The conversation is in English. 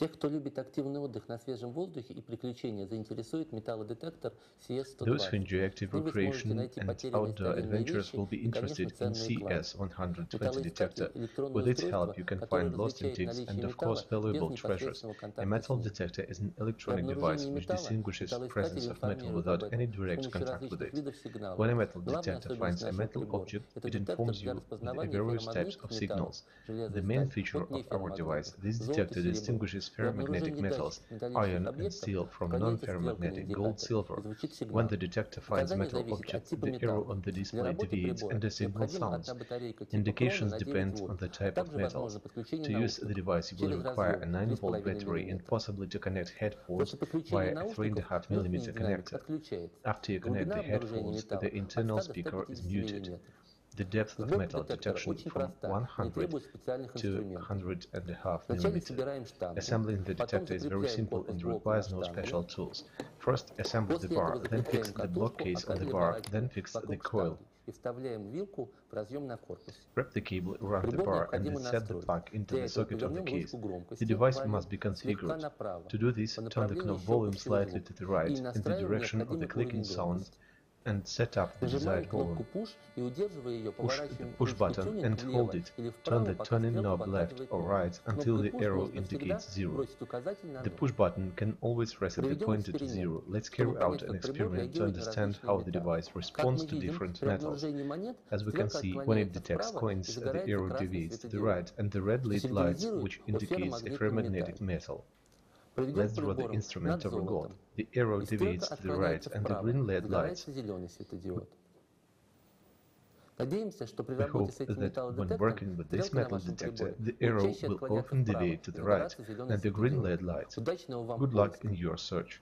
Тех, кто любит активный отдых на свежем воздухе и приключения, заинтересует металлодетектор CS-120. Those who enjoy active В нем вы сможете recreation найти and потерянные outdoor старинные adventures вещи will be и, конечно, interested in ценные клады. CS120 Металлоискатель detector. – электронное With its устройство, help, you can которое find lost различает antiques наличие and, of металла course, без valuable treasures. непосредственного A контакта metal с ним. detector is an При electronic device обнаружении which металла distinguishes металлоискатель presence of metal информирует without об any этом с direct помощью contact with различных it. видов сигналов. When a metal Главная detector особенность finds a нашего metal прибора object, – это it детектор informs для you of the распознавания various types ферромагнитных of металлов. signals. Железо The и main сталь feature от of our device, неферромагнитных. this Золото, detector серебро. distinguishes При обнаружении ferromagnetic metals, iron and steel from non-ferromagnetic gold-silver. When the detector finds metal objects, the arrow on the display deviates and a signal sounds. Indications depend on the type of metal. To use the device, you will require a 9-volt battery and possibly to connect headphones via a three-and-a-half millimeter connector. After you connect the headphones, the internal speaker is muted. The depth of metal detection from 100 to 100 and a half millimeter. Assembling the detector is very simple and requires no special tools. First, assemble the bar, then fix the block case on the bar, then fix the coil. Wrap the cable around the bar and set the plug into the socket of the case. The device must be configured. To do this, turn the knob volume slightly to the right in the direction of the clicking sound and set up the desired goal. Push the push button and hold it. Turn the turning knob left or right until the arrow indicates zero. The push button can always rest at the pointer to zero. Let's carry out an experiment to understand how the device responds to different metals. As we can see, when it detects coins, the arrow deviates to the right and the red LED lights, which indicates a ferromagnetic metal. Let's draw the instrument over gold. The arrow deviates to the right, and the green LED lights. We hope that when working with this metal detector, the arrow will often deviate to the right, and the green LED lights. Good luck in your search.